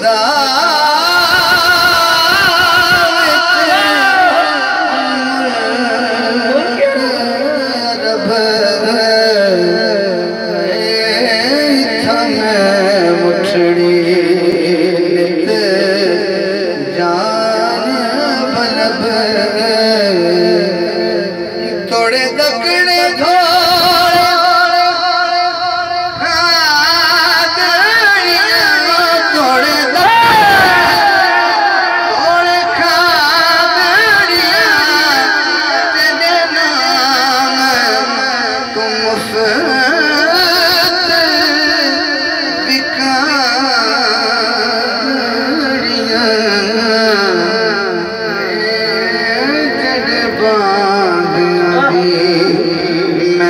다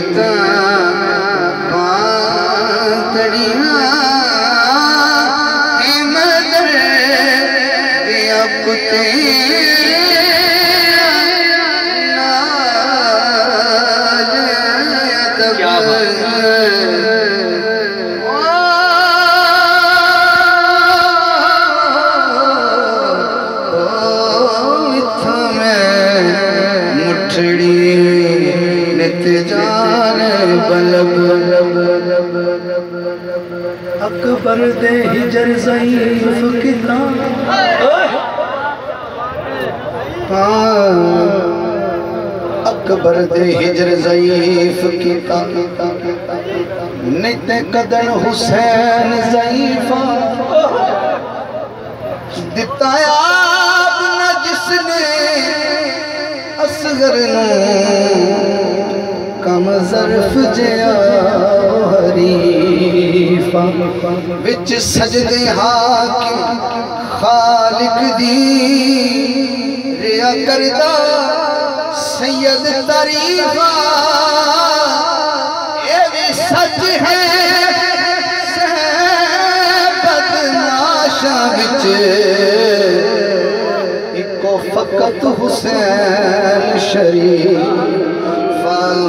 دی نت جان، بلب، اکبر دے ہجر ضعیف کتاب ہاں، اکبر دے ہجر ضعیف کیتا نیتے قدر حسین ضعیفہ۔ دتا آپ نہ جس نے اصغر نو کم ظرف جیا حریفہ وچ سجدے حاکم خالق دی۔ ریا کردہ سید تریفہ اے بھی سچ ہے سہبت بدناشا بچ ایکو فقط حسین شریف۔